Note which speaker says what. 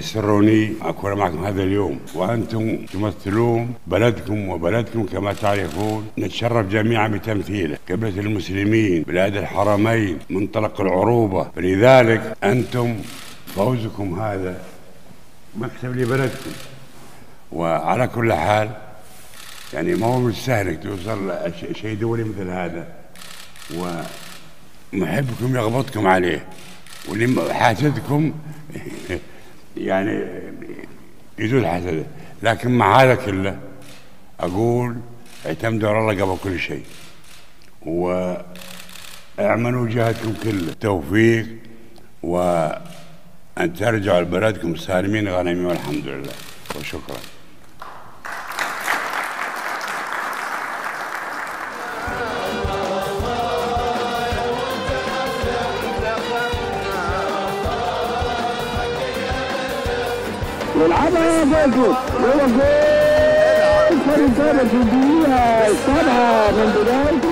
Speaker 1: يسرني أكون معكم هذا اليوم وأنتم تمثلون بلدكم وبلدكم كما تعرفون. نتشرف جميعا بتمثيله قبلة المسلمين بلاد الحرمين منطلق العروبة. فلذلك أنتم فوزكم هذا مكسب لبلدكم. وعلى كل حال يعني ما هو مش سهل توصل شيء دولي مثل هذا. ومحبكم يغبطكم عليه واللي حاسدكم يعني يزول حسده لكن مع هذا كله أقول اعتمدوا على الله قبل كل شيء. واعملوا جهدكم كله. توفيق وأن ترجعوا لبلدكم سالمين غانمين والحمد لله. وشكرا.
Speaker 2: يلعبها جوزو هو جول. فرنسا في الدقيقة السابعة من بداية.